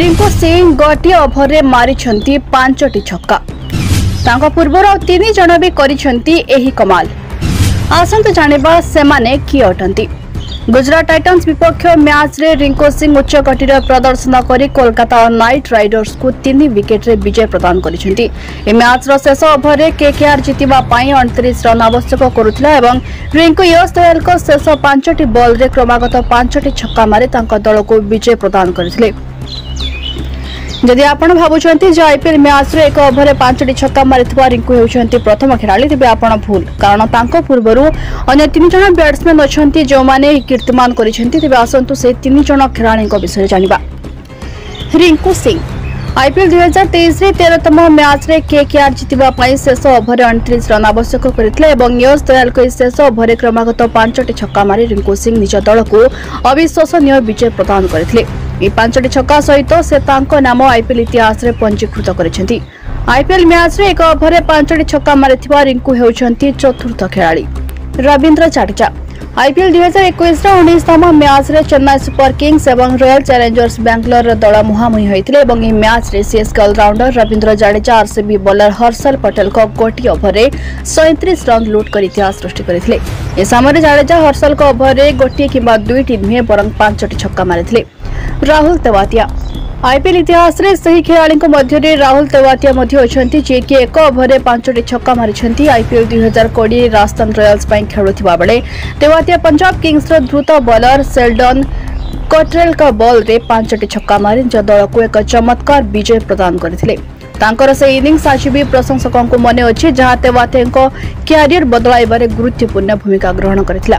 ରିଙ୍କୁ ସିଂ ଗୋଟିଏ ଓଭରରେ ମାରିଛନ୍ତି ପାଞ୍ଚଟି ଛକା ତାଙ୍କ ପୂର୍ବରୁ ଆଉ ତିନି ଜଣ ବି କରିଛନ୍ତି ଏହି କମାଲ ଆସନ୍ତୁ ଜାଣିବା ସେମାନେ କିଏ ଅଟନ୍ତି ଗୁଜରାଟ ଟାଇଟନ୍ସ ବିପକ୍ଷ ମ୍ୟାଚ୍ରେ ରିଙ୍କୁ ସିଂ ଉଚ୍ଚକଟିର ପ୍ରଦର୍ଶନ କରି କୋଲକାତା ନାଇଟ୍ ରାଇଡର୍ସକୁ ତିନି ୱିକେଟ୍ରେ ବିଜୟ ପ୍ରଦାନ କରିଛନ୍ତି ଏହି ମ୍ୟାଚ୍ର ଶେଷ ଓଭରରେ କେକେଆର୍ ଜିତିବା ପାଇଁ ଅଣତିରିଶ ରନ୍ ଆବଶ୍ୟକ କରୁଥିଲା ଏବଂ ରିଙ୍କୁ ୟସ୍ ଦୟାଲଙ୍କ ଶେଷ ପାଞ୍ଚଟି ବଲ୍ରେ କ୍ରମାଗତ ପାଞ୍ଚଟି ଛକା ମାରି ତାଙ୍କ ଦଳକୁ ବିଜୟ ପ୍ରଦାନ କରିଥିଲେ ଯଦି ଆପଣ ଭାବୁଛନ୍ତି ଯେ ଆଇପିଏଲ୍ ମ୍ୟାଚ୍ରେ ଏକ ଓଭରରେ ପାଞ୍ଚଟି ଛକା ମାରିଥିବା ରିଙ୍କୁ ହେଉଛନ୍ତି ପ୍ରଥମ ଖେଳାଳି ତେବେ ଆପଣ ଭୁଲ କାରଣ ତାଙ୍କ ପୂର୍ବରୁ ଅନ୍ୟ ତିନି ଜଣ ବ୍ୟାଟ୍ସମ୍ୟାନ୍ ଅଛନ୍ତି ଯେଉଁମାନେ ଏହି କୀର୍ତ୍ତିମାନ କରିଛନ୍ତି ତେବେ ଆସନ୍ତୁ ସେହି ତିନି ଜଣ ଖେଳାଳିଙ୍କ ବିଷୟରେ ଜାଣିବା ରିଙ୍କୁ ସିଂ ଆଇପିଏଲ୍ ଦୁଇହଜାର ତେଇଶରେ ତେରତମ ମ୍ୟାଚ୍ରେ କେ କେ ଆର୍ ଜିତିବା ପାଇଁ ଶେଷ ଓଭରରେ ଅଣତିରିଶ ରନ୍ ଆବଶ୍ୟକ କରିଥିଲେ ଏବଂ ୟଶ ଦୟାଲଙ୍କ ଏହି ଶେଷ ଓଭରରେ କ୍ରମାଗତ ପାଞ୍ଚଟି ଛକା ମାରି ରିଙ୍କୁ ସିଂ ନିଜ ଦଳକୁ ଅବିଶ୍ୱସନୀୟ ବିଜୟ ପ୍ରଦାନ କରିଥିଲେ ଏହି ପାଞ୍ଚଟି ଛକା ସହିତ ସେ ତାଙ୍କ ନାମ ଆଇପିଏଲ୍ ଇତିହାସରେ ପଞ୍ଜୀକୃତ କରିଛନ୍ତି ଆଇପିଏଲ୍ ମ୍ୟାଚ୍ରେ ଏକ ଓଭରରେ ପାଞ୍ଚଟି ଛକା ମାରିଥିବା ରିଙ୍କୁ ହେଉଛନ୍ତି ଚତୁର୍ଥ ଖେଳାଳି ରବୀନ୍ଦ୍ର ଜାଡେଜା ଆଇପିଏଲ୍ ଦୁଇହଜାର ଏକୋଇଶର ଉଣେଇଶତମ ମ୍ୟାଚ୍ରେ ଚେନ୍ନାଇ ସୁପର କିଙ୍ଗସ୍ ଏବଂ ରୟାଲ୍ ଚ୍ୟାଲେଞ୍ଜର୍ସ ବାଙ୍ଗାଲୋରର ଦଳ ମୁହାଁମୁହିଁ ହୋଇଥିଲେ ଏବଂ ଏହି ମ୍ୟାଚ୍ରେ CSK allrounder Ravindra Jadeja RCB bowler Harshal ପଟେଲଙ୍କ ଗୋଟିଏ ଓଭରରେ ସଇଁତିରିଶ ରନ୍ ଲୁଟ୍ କରି ଇତିହାସ ସୃଷ୍ଟି କରିଥିଲେ ଏ ସମୟରେ ଜାଡେଜା ହର୍ଷଲଙ୍କ ଓଭରରେ ଗୋଟିଏ କିମ୍ବା ଦୁଇଟି ନୁହେଁ ବରଂ ପାଞ୍ଚଟି ଛକା ମାରିଥିଲେ રાહુલ તવાતિયા આઈપીએલ ઇતિહાસରେ ସେହି ଖେଳାଳିଙ୍କ ମଧ୍ୟରେ ରାହୁଲ ତେୱାତିଆ ମଧ୍ୟ ଅଛନ୍ତି ଯିଏକି ଏକ ଓଭରରେ ପାଞ୍ଚଟି ଛକା ମାରିଛନ୍ତି ଆଇପିଏଲ୍ ଦୁଇ ହଜାର କୋଡ଼ିଏ ରାଜସ୍ଥାନ ରୟାଲ୍ସ ପାଇଁ ଖେଳୁଥିବା ବେଳେ ତେୱାତିଆ ପଞ୍ଜାବ କିଙ୍ଗସର ଦ୍ରୁତ ବୋଲର ସେଲ୍ଡନ୍ କଟ୍ରେଲଙ୍କ ବଲ୍ରେ ପାଞ୍ଚଟି ଛକା ମାରି ନିଜ ଦଳକୁ ଏକ ଚମତ୍କାର ବିଜୟ ପ୍ରଦାନ କରିଥିଲେ ତାଙ୍କର ସେ ଇନିଂସ ଆଜି ବି ପ୍ରଶଂସକଙ୍କୁ ମନେ ଅଛି ଯାହା ତେୱାତିଆଙ୍କ କ୍ୟାରିୟର ବଦଳାଇବାରେ ଗୁରୁତ୍ୱପୂର୍ଣ୍ଣ ଭୂମିକା ଗ୍ରହଣ କରିଥିଲା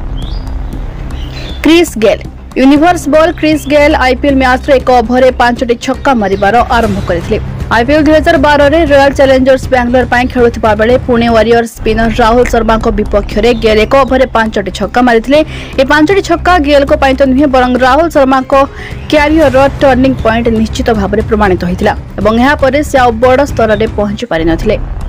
Chris Gayle universe ball Chris Gayle IPL ମ୍ୟାଚ୍ରେ ଏକ ଓଭରରେ ପାଞ୍ଚଟି ଛକା ମାରିବାର ଆରମ୍ଭ କରିଥିଲେ ଆଇପିଏଲ୍ ଦୁଇ ହଜାର ବାରରେ ରୟାଲ୍ ଚ୍ୟାଲେଞ୍ଜର୍ସ ବାଙ୍ଗାଲୋର ପାଇଁ ଖେଳୁଥିବା ବେଳେ ପୁଣେ ୱାରିୟର୍ସ ସ୍ପିନର ରାହୁଲ ଶର୍ମାଙ୍କ ବିପକ୍ଷରେ ଗେଲ୍ ଏକ ଓଭରରେ ପାଞ୍ଚଟି ଛକା ମାରିଥିଲେ ଏହି ପାଞ୍ଚଟି ଛକା ଗେଲ୍ଙ୍କ ପାଇଁ ତ ନୁହେଁ ବରଂ ରାହୁଲ ଶର୍ମାଙ୍କ କ୍ୟାରିୟରର ଟର୍ଣ୍ଣିଂ ପଏଣ୍ଟ ନିଶ୍ଚିତ ଭାବରେ ପ୍ରମାଣିତ ହୋଇଥିଲା ଏବଂ ଏହାପରେ ସେ ଆଉ ବଡ଼ ସ୍ତରରେ ପହଞ୍ଚି ପାରିନଥିଲେ